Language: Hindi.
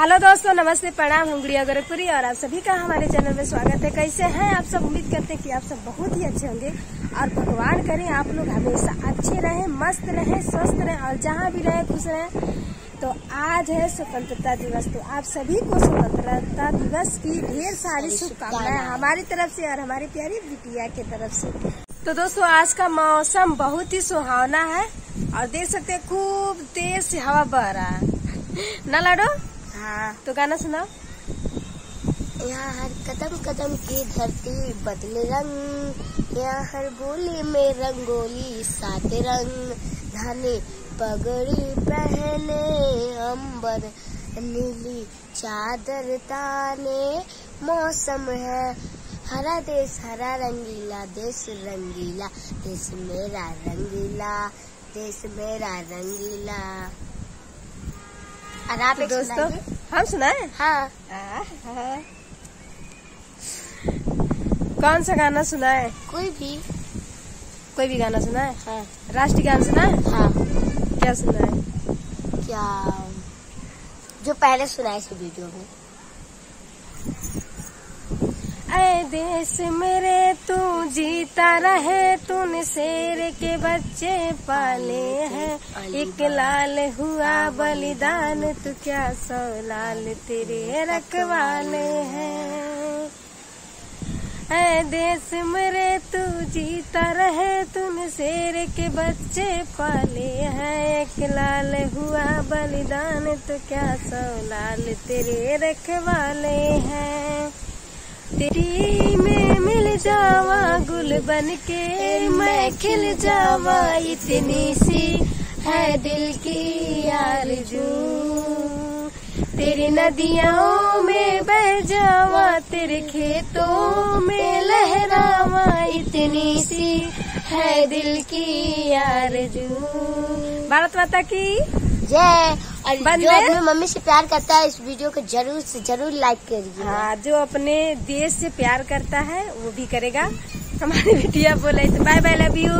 हेलो दोस्तों नमस्ते प्रणाम हम गुड़िया गोरखपुरी और आप सभी का हमारे चैनल में स्वागत है। कैसे हैं आप सब? उम्मीद करते हैं कि आप सब बहुत ही अच्छे होंगे और भगवान करें आप लोग हमेशा अच्छे रहें मस्त रहें स्वस्थ रहें और जहाँ भी रहें खुश रहें। तो आज है स्वतंत्रता दिवस तो आप सभी को स्वतंत्रता दिवस की ढेर सारी शुभकामनाएँ हमारी तरफ़ से और हमारी प्यारी बिटिया की तरफ़ से। तो दोस्तों आज का मौसम बहुत ही सुहावना है और देख सकते हैं खूब तेज हवा बह रहा है। ना लाडो? हाँ। तो गाना सुनाओ। यहाँ हर कदम कदम की धरती बदले रंग यहाँ हर बोली में रंगोली सात रंग धाने पगड़ी पहने अंबर नीली चादर ताने मौसम है हरा देश हरा रंगीला देश रंगीला देश मेरा रंगीला देश मेरा रंगीला। और आप तो दोस्तों हम सुनाए? हाँ। कौन सा गाना सुनाए? कोई भी। कोई भी गाना सुनाए? हाँ। राष्ट्रीय गाना सुनाए? हाँ। क्या सुना है क्या? जो पहले सुना है इस वीडियो में। ऐ देश मेरे तू रहे तूने शेर के बच्चे पाले हैं। एक लाल हुआ बलिदान, तू क्या सौ लाल तेरे रखवाले हैं। ऐ देश मेरे, तू जीता रहे तूने शेर के बच्चे पाले हैं। एक लाल हुआ बलिदान तो क्या सौ लाल तेरे रखवाले हैं। तेरी जावा गुल बन के मैं खिल जावा इतनी सी। है दिल की आरज़ू। तेरी नदियों में बह जावा, तेरे खेतों में लहरावा इतनी सी। है दिल की आरज़ू। भारत माता की। जय बंद? जो अपने मम्मी से प्यार करता है इस वीडियो को ज़रूर से ज़रूर लाइक करिए हाँ जो अपने देश से प्यार करता है वो भी करेगा। हमारी बिटिया बोले तो बाय बाय लव यू